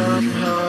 Honest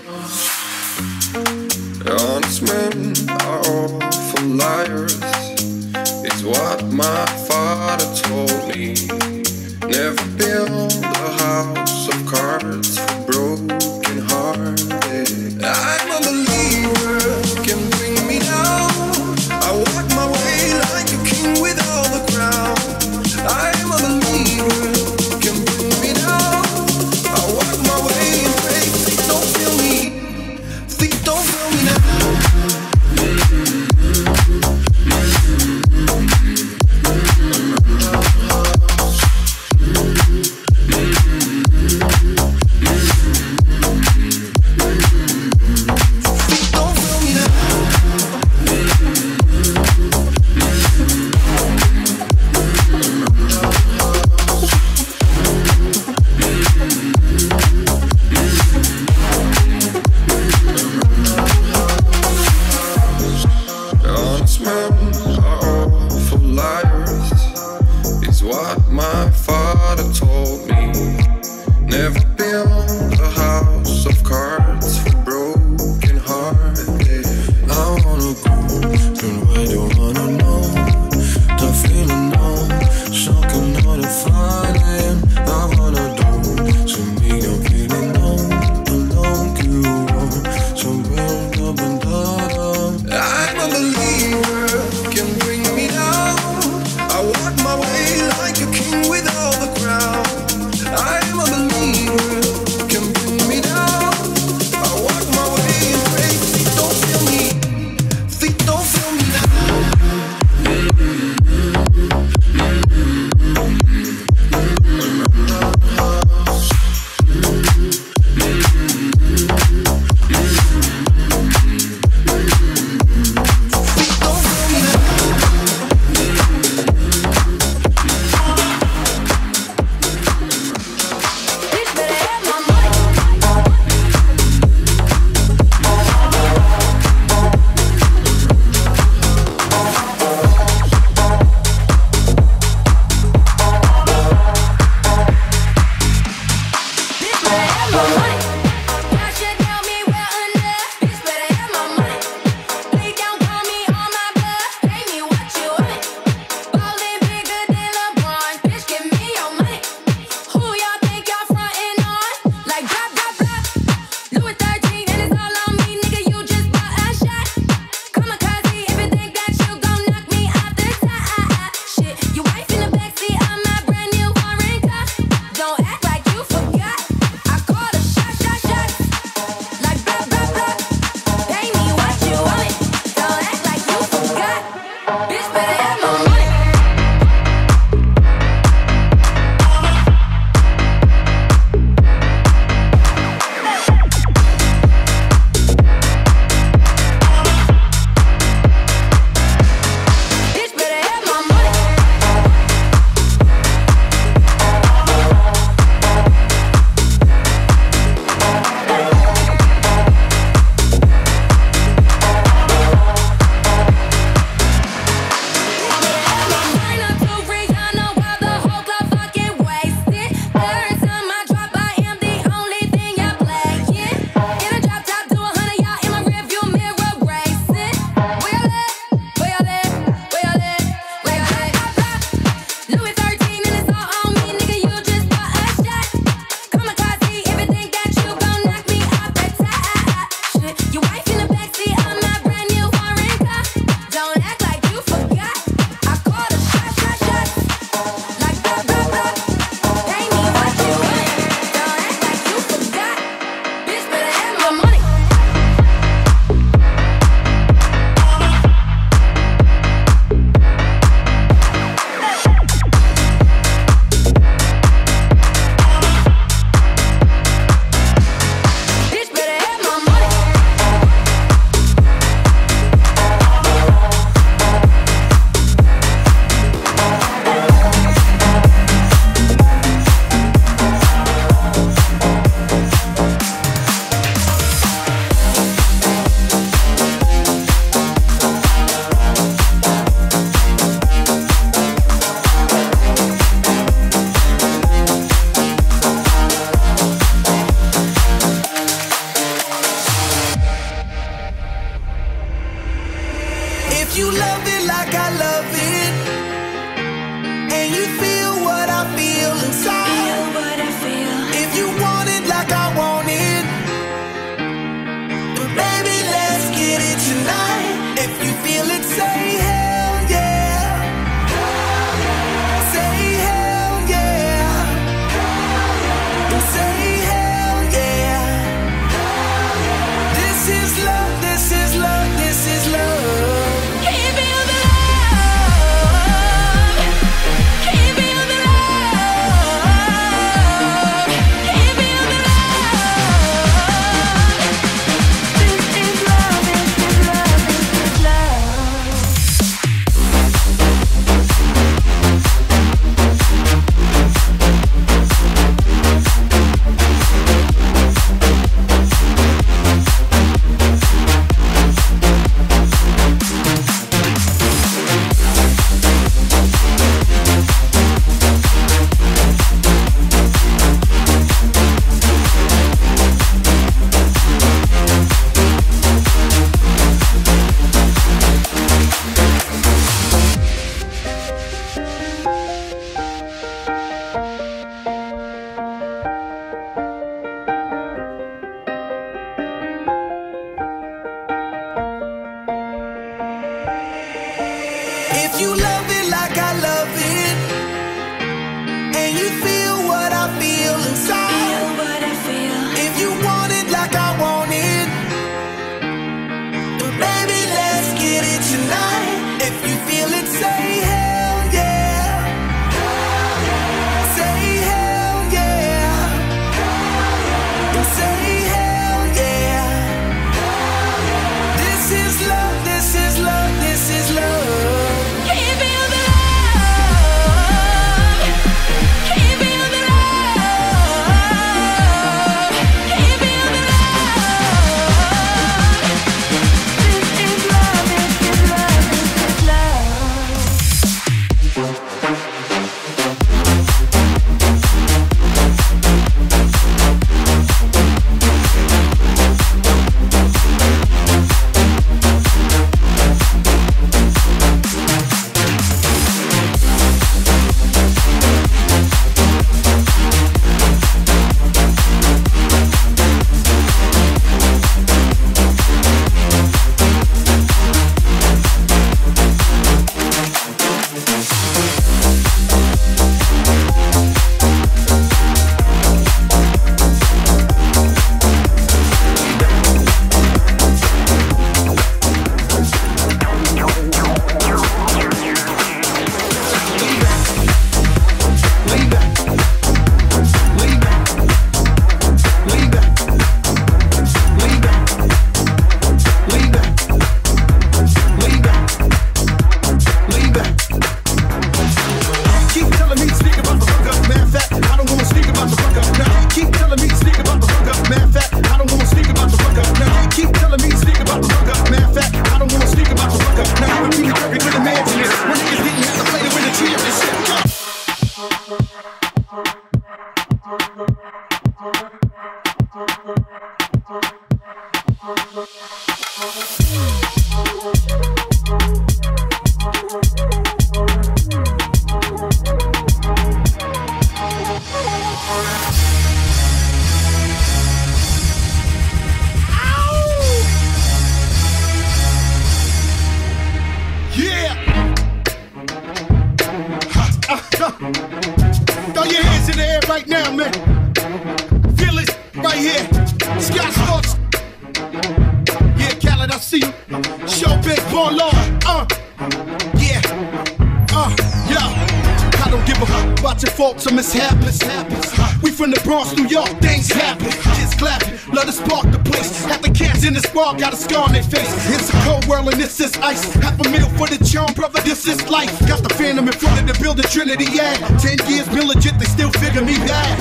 mishaps. We from the Bronx, New York, things happen. Kids clapping, love to spark the place. Half the cats in the spark got a scar on their face. It's a cold world and this is ice. Half a meal for the charm, brother, this is life. Got the phantom in front of the building, Trinity, yeah. Ten years been legit, they still figure me bad.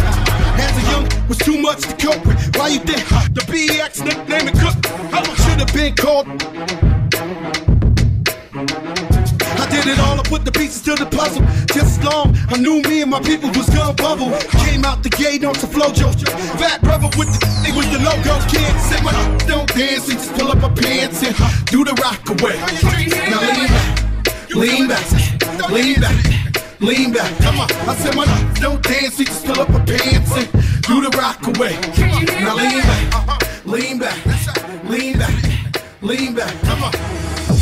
As a young, was too much to cope with. Why you think the BX nickname it Cook? Should have been called. I did it all, I put the pieces to the puzzle. Just as long, I knew me and my people was gonna bubble. Came out the gate on flojo. Fat brother with the they was the logo kid. Said my don't dance and just pull up my pants and do the rock away. Now lean back, lean back, lean back. Lean back, come on. I said my don't dance, and just pull up my pants and do the rock away. Now lean back, lean back, lean back, lean back. Come on.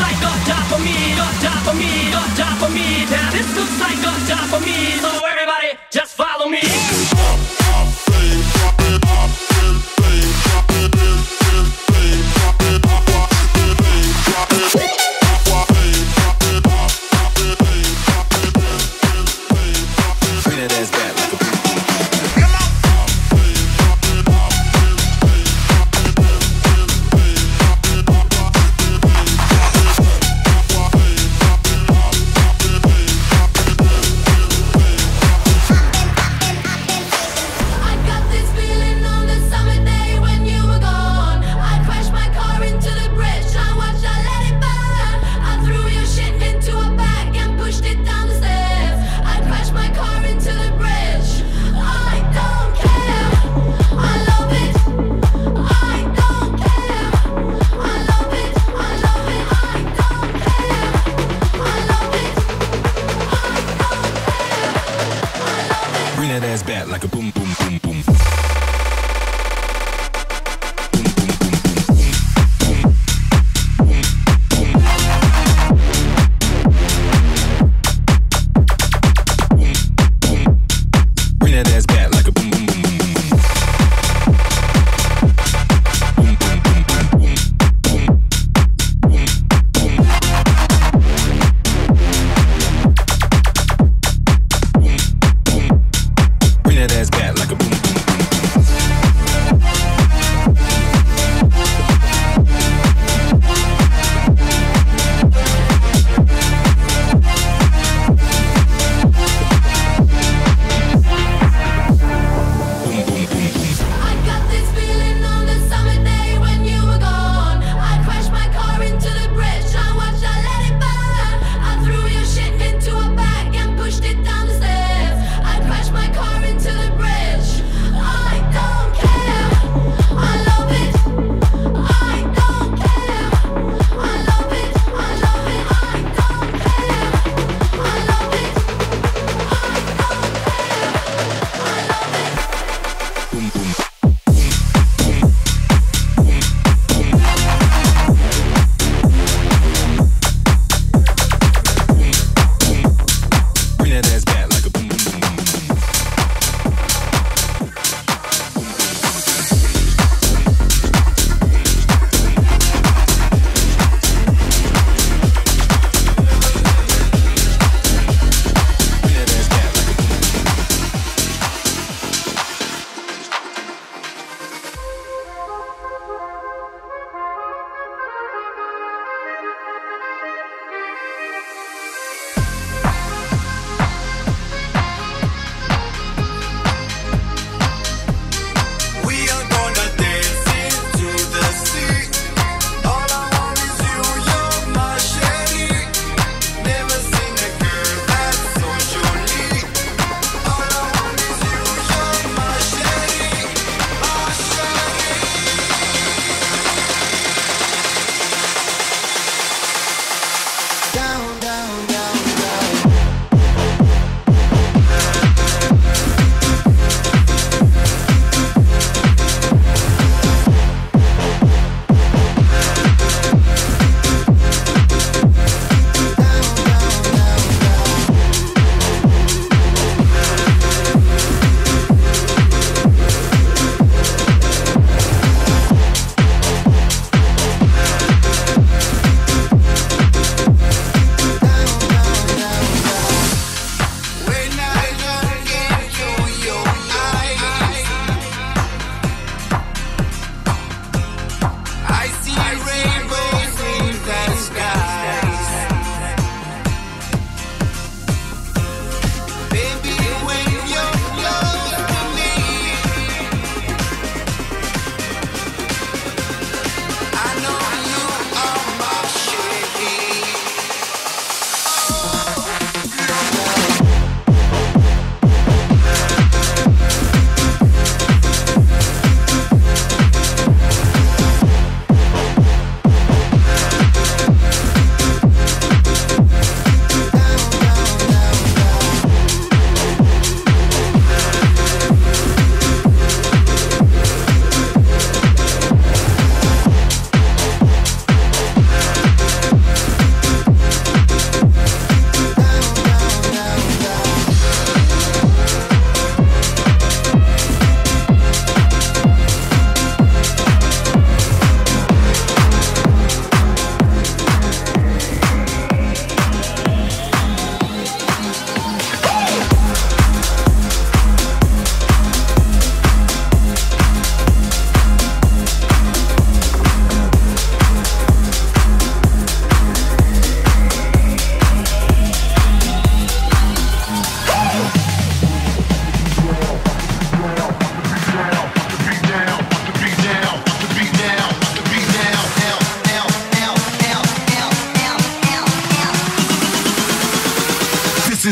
strike or die for me, or die for me, or die.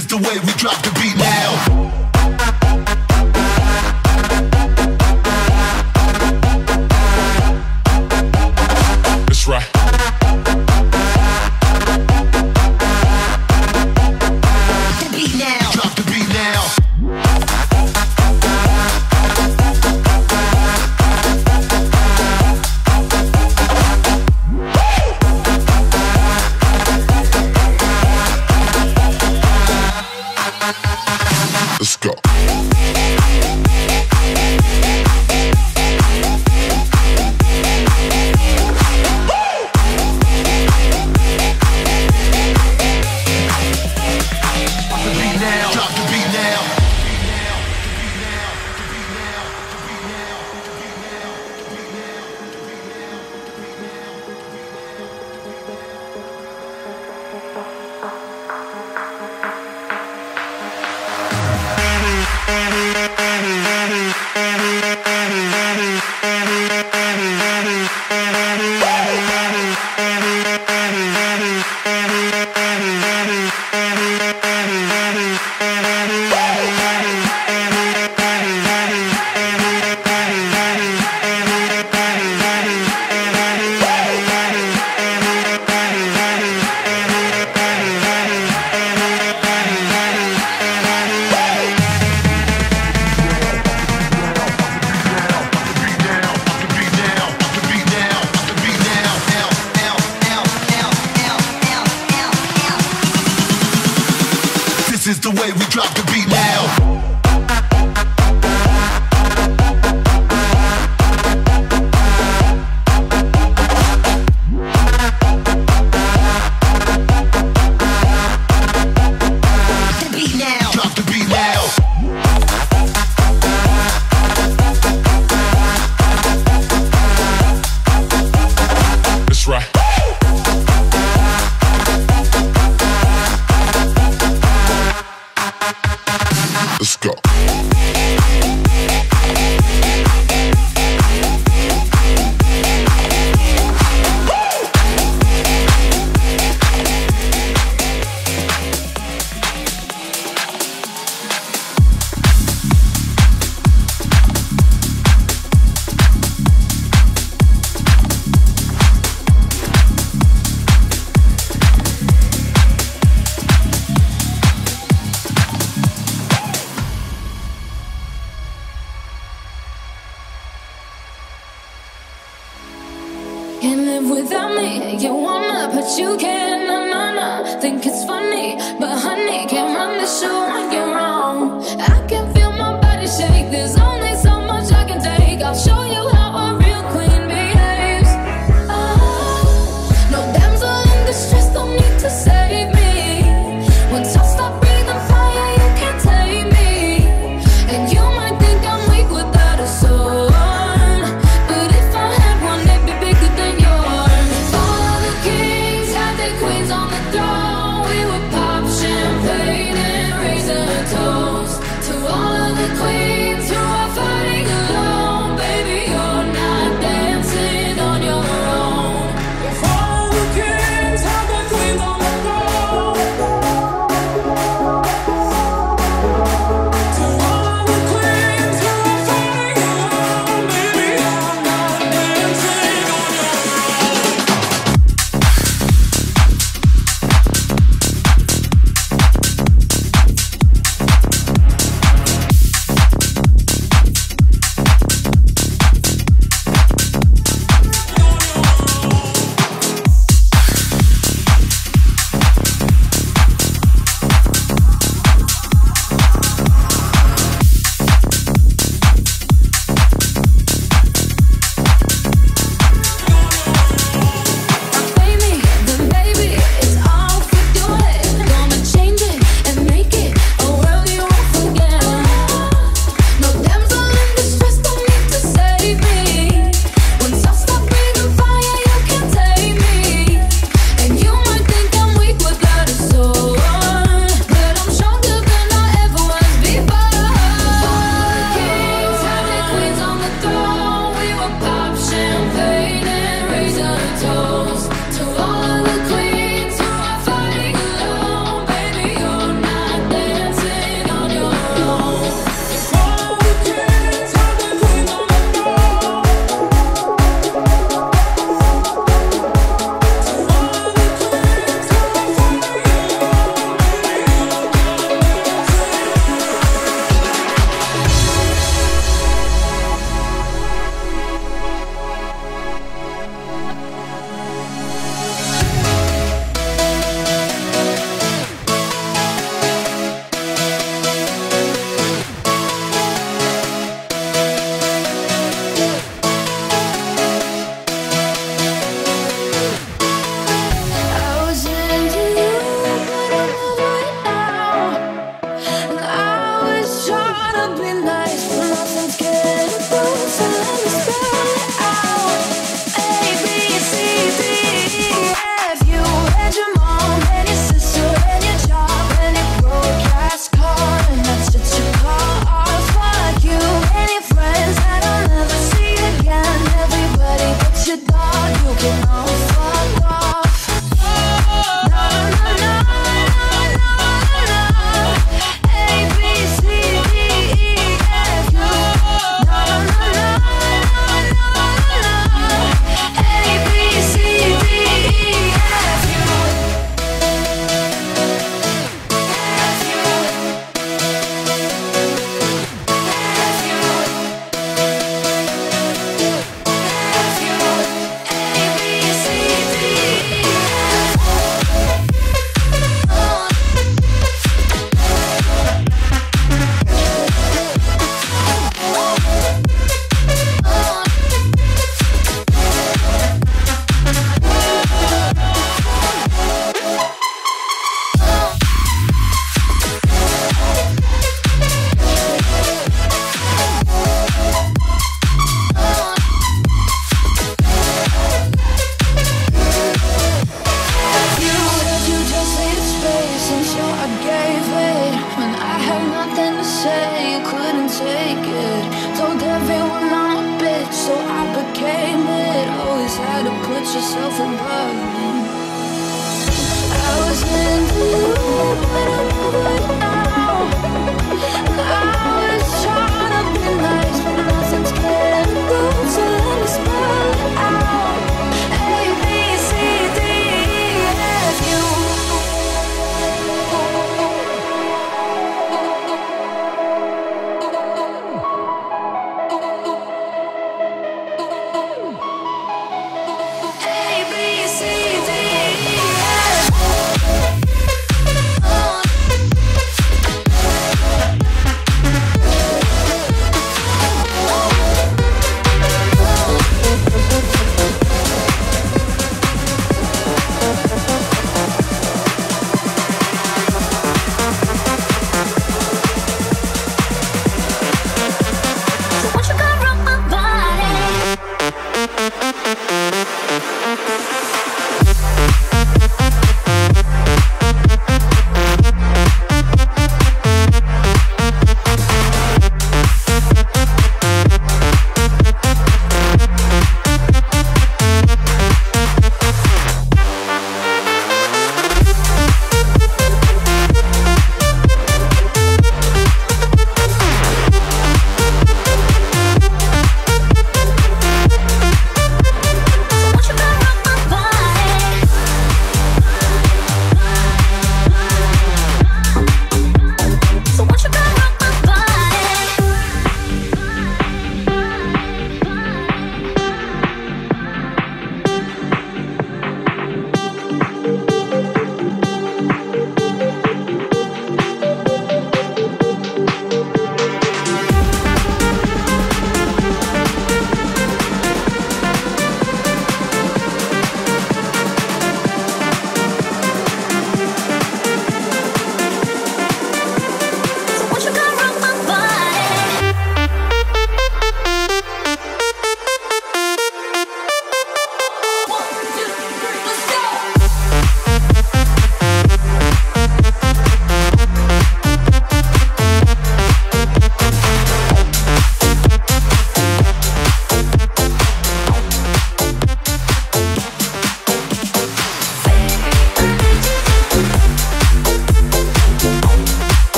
Thank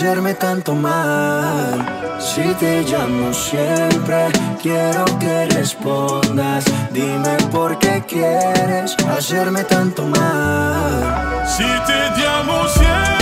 hacerme tanto mal. Si te llamo siempre, quiero que respondas. Dime por qué quieres hacerme tanto mal. Si te llamo siempre.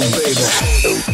Baby.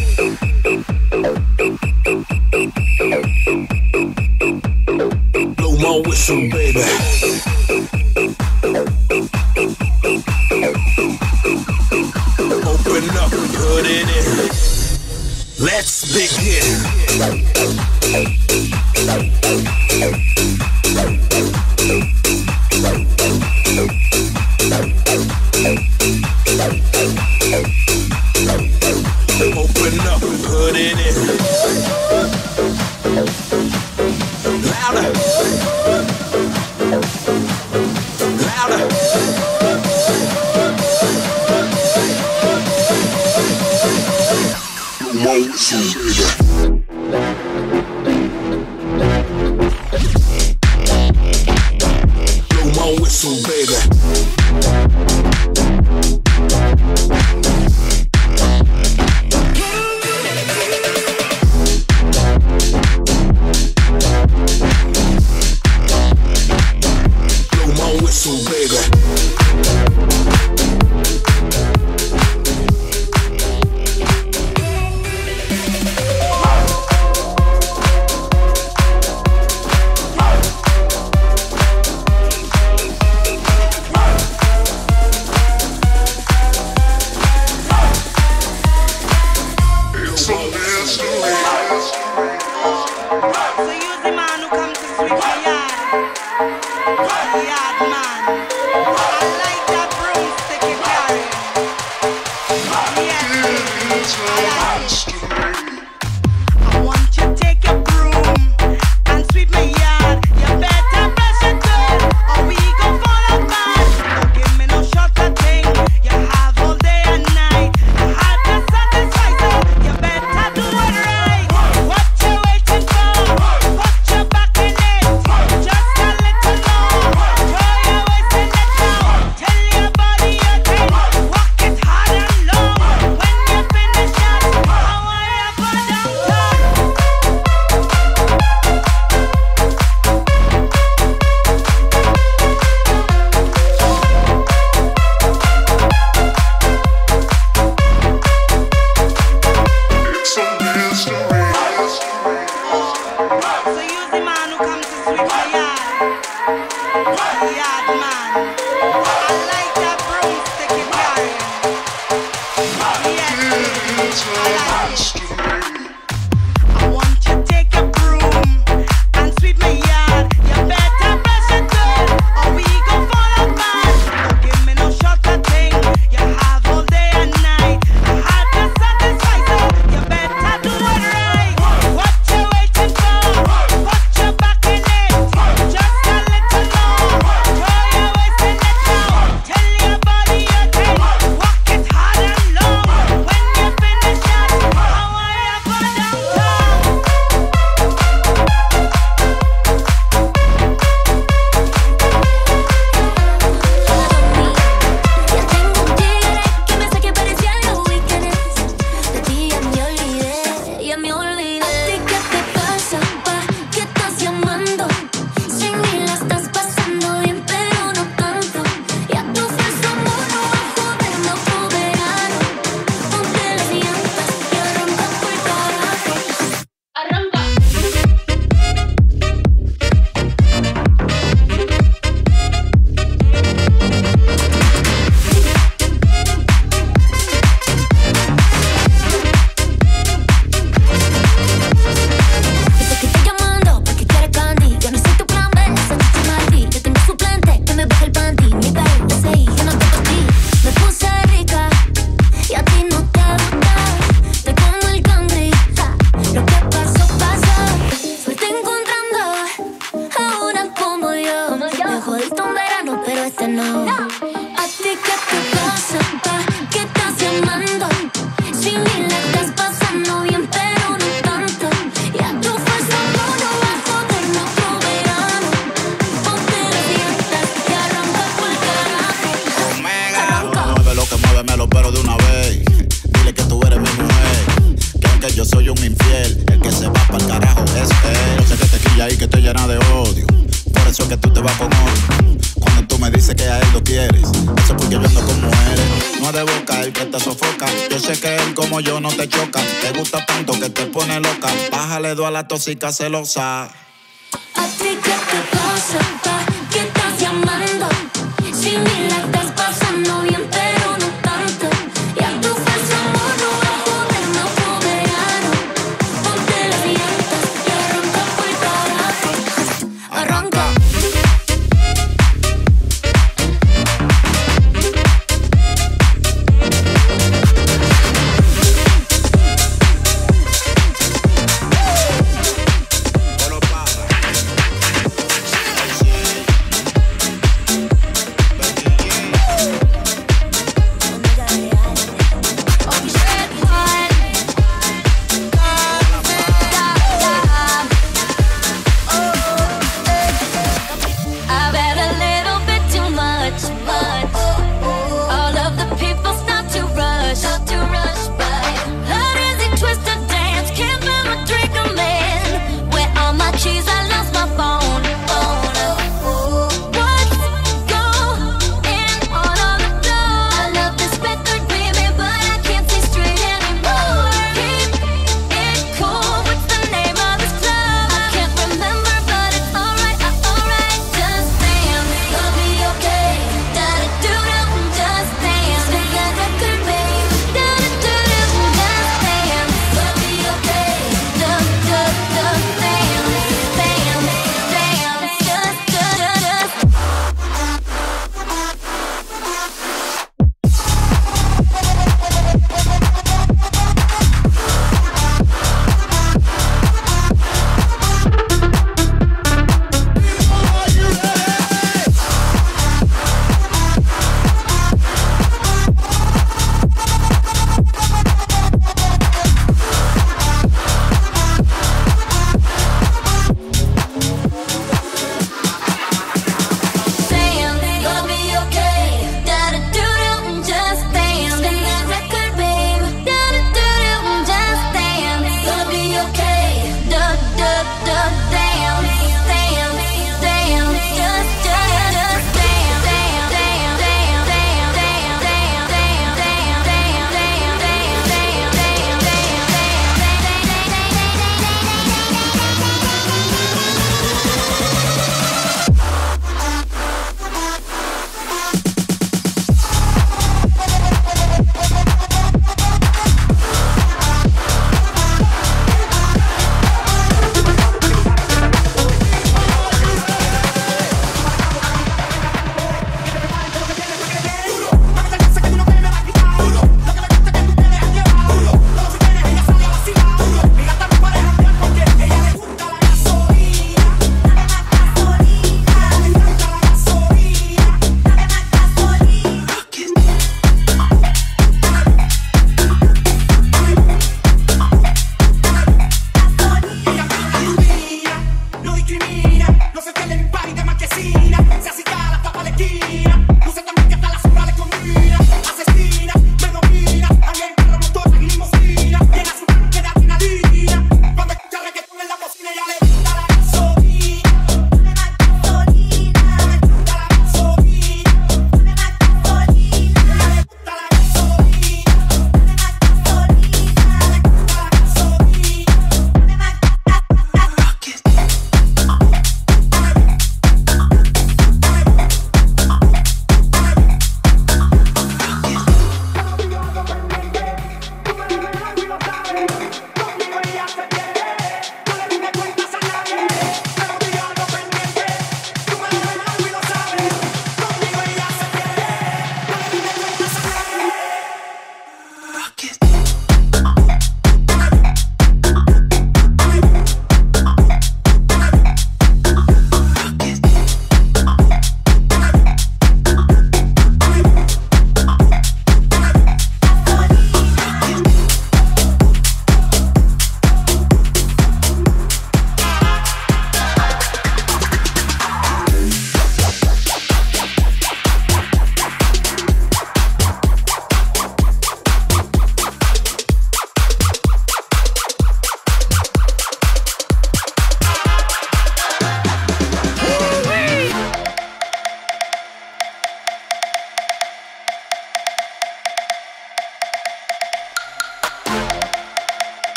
La tóxica celosa.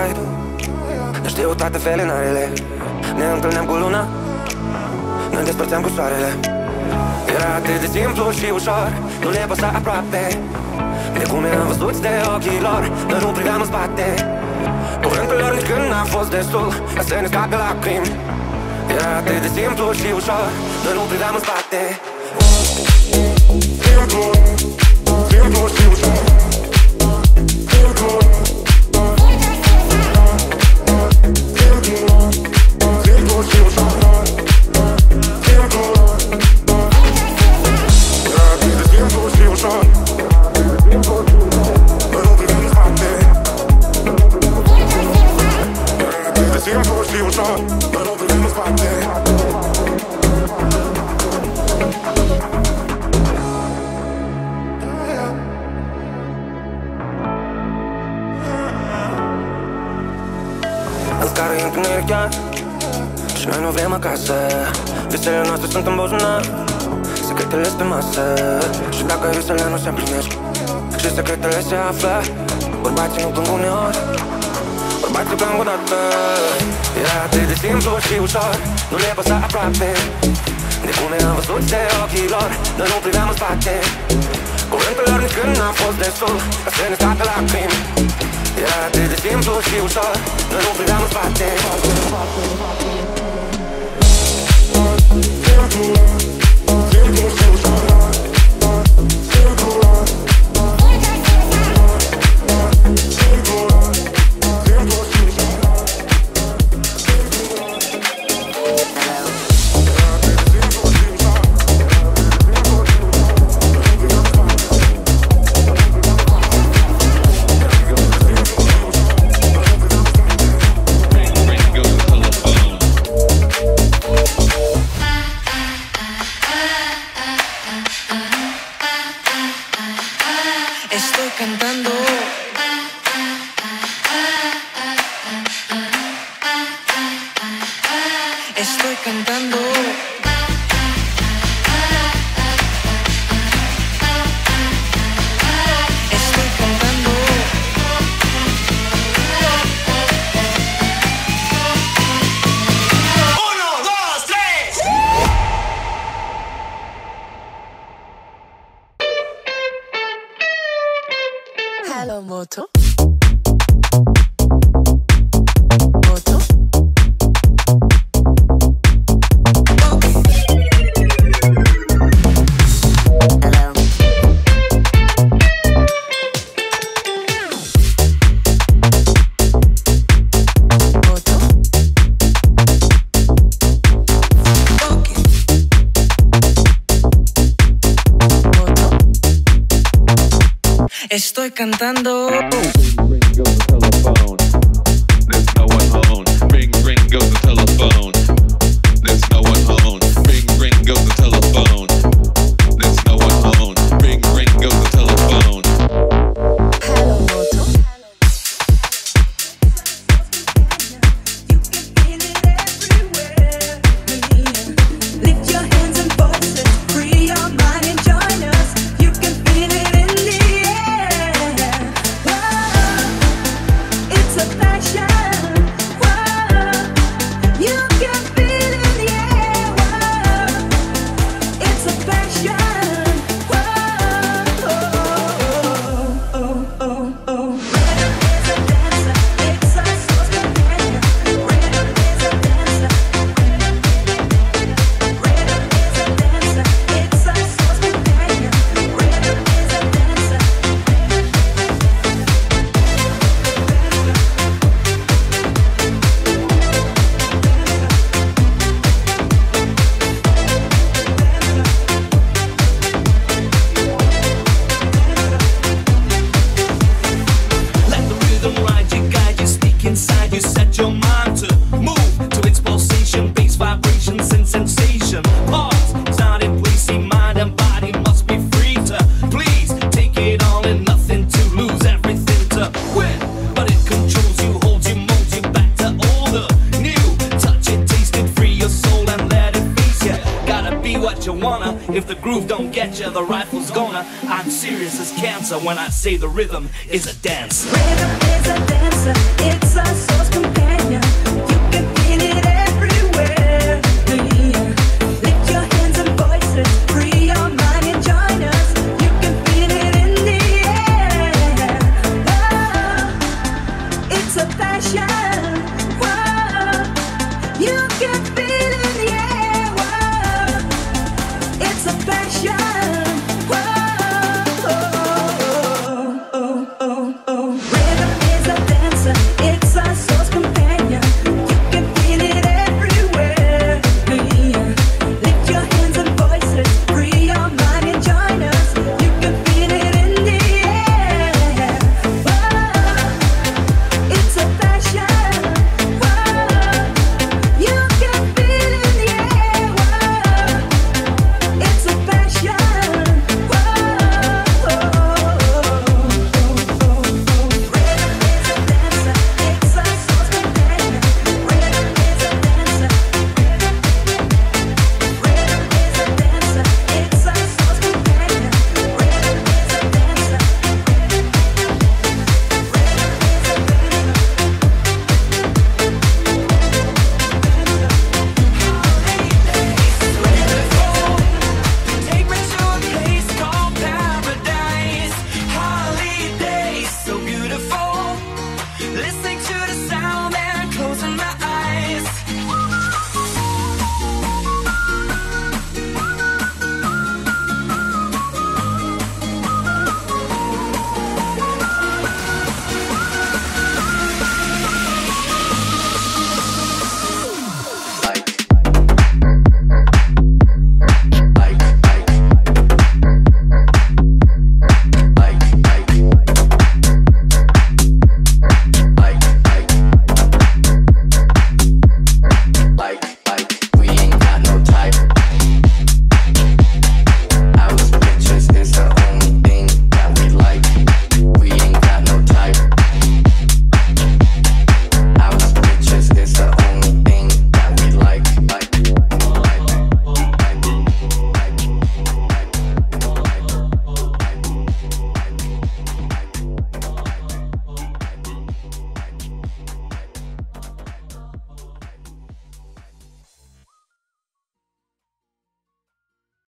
Stai tu. Nu știu toate felinarele Ne întâlneam cu luna Ne despărțeam cu soarele. Era atât de simplu și ușor Nu le păsa aproape. De cum eram văzuți de ochii lor Noi nu priveam în spate. Cuvântul lor nici când n-a fost destul Ca să ne scape lacrimi Era atât de simplu și ușor Noi nu priveam în spate. Simplu, simplu și ușor Visele noastre sunt în buzunar. Secretele pe masă. Și dacă visele nu se împlinesc Și secretele se află Bărbații nu plâng uneori. Bărbații plâng odată. Era atât de simplu și ușor. Nu le păsa aproape. De cum eram văzuți de ochii lor Noi nu priveam în spate. Cuvântul lor nici când n-a fost destul Ca să ne scape lacrimi. Era atât de simplu și ușor Noi nu priveam în spate Estoy pensando say the rhythm